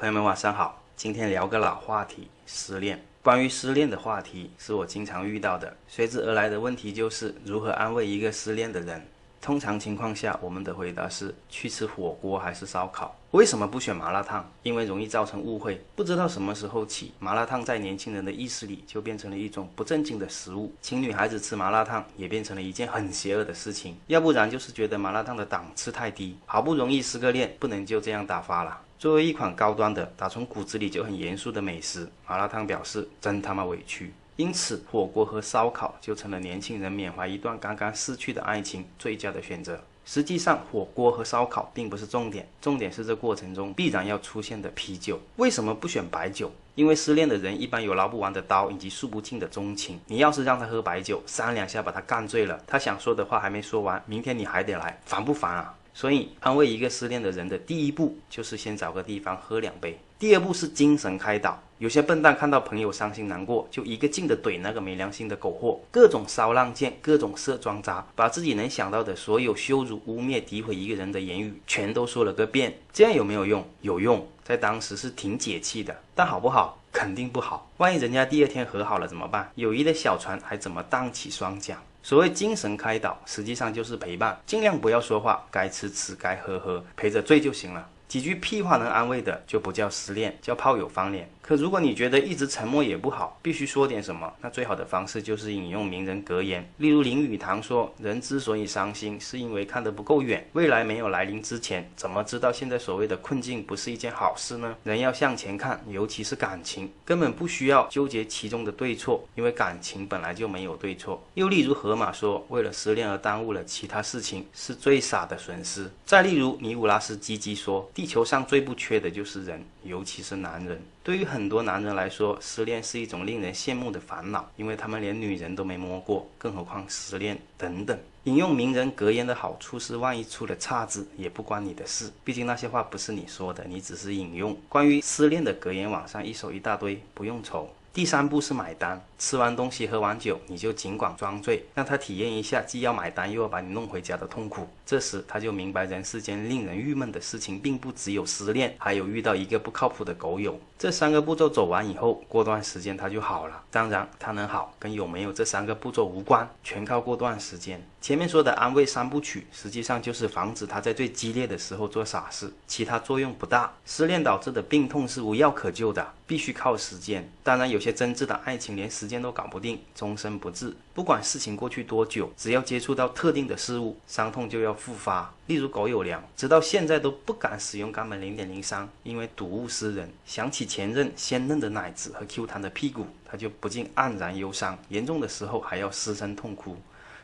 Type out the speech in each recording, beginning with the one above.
朋友们晚上好，今天聊个老话题，失恋。关于失恋的话题是我经常遇到的，随之而来的问题就是如何安慰一个失恋的人。通常情况下，我们的回答是去吃火锅还是烧烤？为什么不选麻辣烫？因为容易造成误会。不知道什么时候起，麻辣烫在年轻人的意识里就变成了一种不正经的食物，请女孩子吃麻辣烫也变成了一件很邪恶的事情。要不然就是觉得麻辣烫的档次太低，好不容易失个恋，不能就这样打发了。作为一款高端的、打从骨子里就很严肃的美食，麻辣烫表示真他妈委屈。因此，火锅和烧烤就成了年轻人缅怀一段刚刚逝去的爱情最佳的选择。实际上，火锅和烧烤并不是重点，重点是这过程中必然要出现的啤酒。为什么不选白酒？因为失恋的人一般有捞不完的刀以及诉不尽的钟情。你要是让他喝白酒，三两下把他干醉了，他想说的话还没说完，明天你还得来，烦不烦啊？所以，安慰一个失恋的人的第一步就是先找个地方喝两杯。第二步是精神开导。有些笨蛋看到朋友伤心难过，就一个劲的怼那个没良心的狗货，各种骚浪贱，各种色装渣，把自己能想到的所有羞辱、污蔑、诋毁一个人的言语全都说了个遍。这样有没有用？有用，在当时是挺解气的。但好不好？肯定不好。万一人家第二天和好了怎么办？友谊的小船还怎么荡起双桨？所谓精神开导，实际上就是陪伴，尽量不要说话，该吃吃，该喝喝，陪着醉就行了。几句屁话能安慰的，就不叫失恋，叫炮友翻脸。可如果你觉得一直沉默也不好，必须说点什么，那最好的方式就是引用名人格言。例如林语堂说：“人之所以伤心，是因为看得不够远，未来没有来临之前，怎么知道现在所谓的困境不是一件好事呢？人要向前看，尤其是感情，根本不需要纠结其中的对错，因为感情本来就没有对错。”又例如河马说：“为了失恋而耽误了其他事情，是最傻的损失。”再例如尼古拉斯基基说：“地球上最不缺的就是人，尤其是男人。”对于很多男人来说，失恋是一种令人羡慕的烦恼，因为他们连女人都没摸过，更何况失恋等等。引用名人格言的好处是，万一出了岔子，也不关你的事，毕竟那些话不是你说的，你只是引用。关于失恋的格言，网上一手一大堆，不用愁。第三步是买单，吃完东西喝完酒，你就尽管装醉，让他体验一下既要买单又要把你弄回家的痛苦。这时他就明白，人世间令人郁闷的事情，并不只有失恋，还有遇到一个不靠谱的狗友。这三个步骤走完以后，过段时间他就好了。当然，他能好跟有没有这三个步骤无关，全靠过段时间。前面说的安慰三部曲，实际上就是防止他在最激烈的时候做傻事，其他作用不大。失恋导致的病痛是无药可救的，必须靠时间。当然，有有些真挚的爱情连时间都搞不定，终身不治。不管事情过去多久，只要接触到特定的事物，伤痛就要复发。例如狗友良，直到现在都不敢使用肛门零点零三，因为睹物思人，想起前任鲜嫩的奶子和 Q 弹的屁股，他就不禁黯然忧伤，严重的时候还要失声痛哭。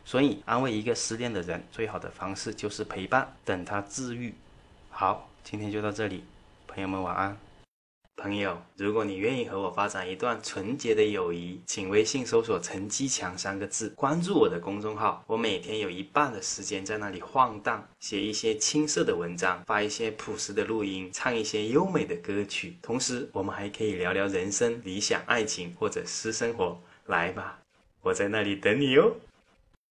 所以，安慰一个失恋的人，最好的方式就是陪伴，等他治愈。好，今天就到这里，朋友们晚安。朋友，如果你愿意和我发展一段纯洁的友谊，请微信搜索“陈基强”三个字，关注我的公众号。我每天有一半的时间在那里晃荡，写一些青涩的文章，发一些朴实的录音，唱一些优美的歌曲。同时，我们还可以聊聊人生、理想、爱情或者私生活。来吧，我在那里等你哟。